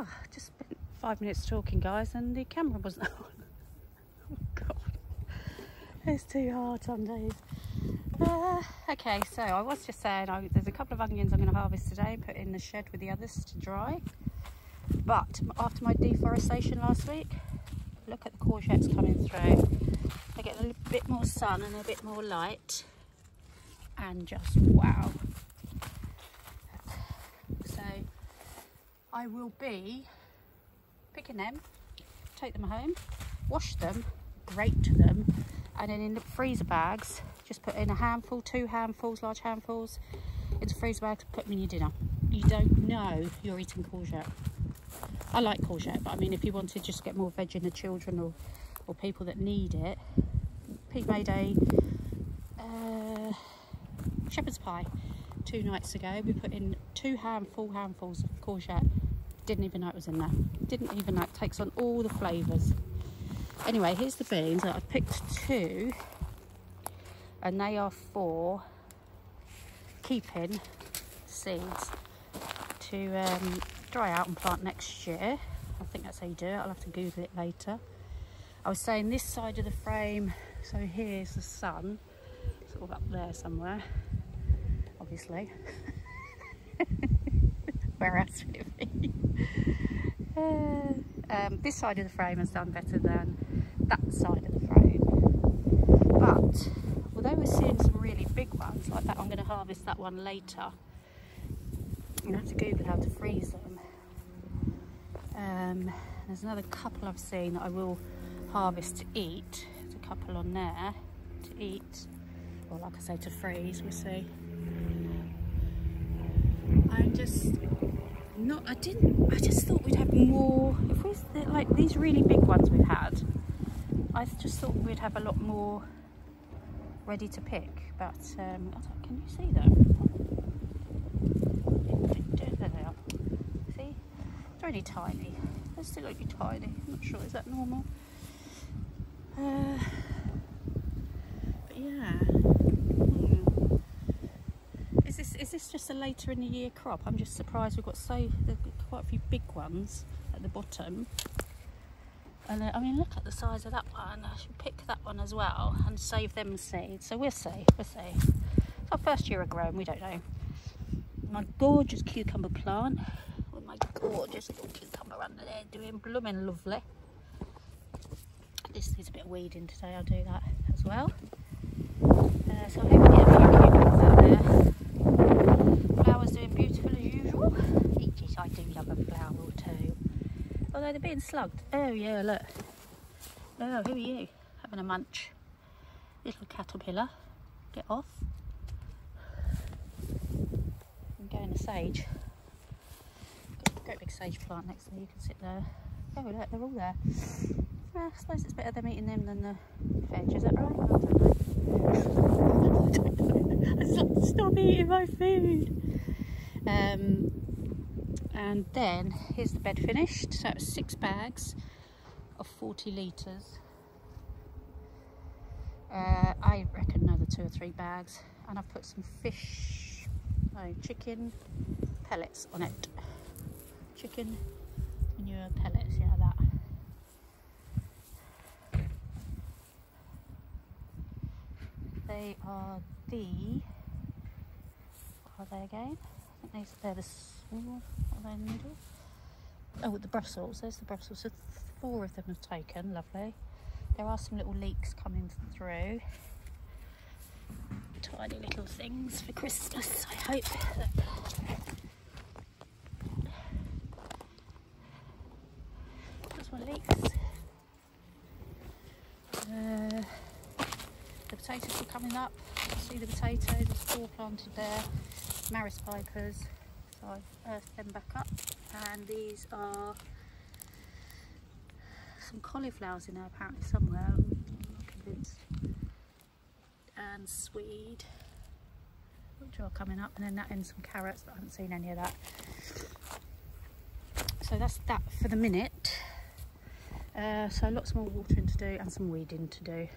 Oh, just spent five minutes talking, guys, and the camera wasn't on. oh, God. It's too hard some days. Uh, okay, so I was just saying I, there's a couple of onions I'm going to harvest today and put in the shed with the others to dry. But after my deforestation last week, look at the courgettes coming through. They get a bit more sun and a bit more light. And just wow. So I will be picking them, take them home, wash them, grate them, and then in the freezer bags, just put in a handful, two handfuls, large handfuls, into freezer bags, put them in your dinner. You don't know you're eating courgette. I like courgette, but I mean, if you wanted just get more veg in the children or, or people that need it, Pete made a uh, shepherd's pie two nights ago. We put in two handful handfuls of courgette. Didn't even know it was in there. Didn't even know it takes on all the flavours. Anyway, here's the beans. I've picked two, and they are for keeping seeds to um, dry out and plant next year. I think that's how you do it. I'll have to Google it later. I was saying this side of the frame, so here's the sun, sort of up there somewhere, obviously. Where else would it be? Um, this side of the frame has done better than that side of the frame. But although we're seeing some really big ones like that, I'm going to harvest that one later. To have to Google how to freeze them. Um, there's another couple I've seen that I will harvest to eat. There's a couple on there to eat. Or like I say, to freeze, we'll see. I'm just not, I didn't, I just thought we'd have more, if we, like these really big ones we've had, I just thought we'd have a lot more ready to pick, but um, can you see them? There they are. See? They're only tiny. They're still only tiny. I'm not sure, is that normal? Uh, but yeah. Is this is this just a later in the year crop? I'm just surprised we've got so quite a few big ones at the bottom. And uh, I mean, look at the size of that one. I should pick that one as well and save them seeds. So we'll see, we'll see. It's our first year of growing, we don't know. My gorgeous cucumber plant with my gorgeous little cucumber under there doing blooming lovely. This needs a bit of weeding today, I'll do that as well. Uh, so I hope we get a few cucumbers out there. Flowers doing beautiful as usual. Each I do love a flower or two. Although they're being slugged. Oh yeah, look. Oh, who are you? Having a munch. Little caterpillar. Get off. I'm going to sage. Got a great big sage plant next to me. You can sit there. Oh look, they're all there. I suppose it's better them eating them than the veg, is that right? Stop eating my food. Um, and then here's the bed finished. So it's six bags of 40 litres. Uh, I reckon another two or three bags. And I've put some fish no chicken pellets on it. Chicken manure pellets yeah that. They are the are they again Think they're the small in the middle? Oh, the Brussels. There's the Brussels. So four of them have taken. Lovely. There are some little leeks coming through. Tiny little things for Christmas, I hope. There's my leeks. Uh, the potatoes are coming up. See the potatoes, there's four planted there. Maris Pipers. So I've earthed them back up and these are some cauliflowers in there apparently somewhere, I'm not convinced. And swede, which are coming up and then that ends some carrots but I haven't seen any of that. So that's that for the minute. Uh, so lots more watering to do and some weeding to do.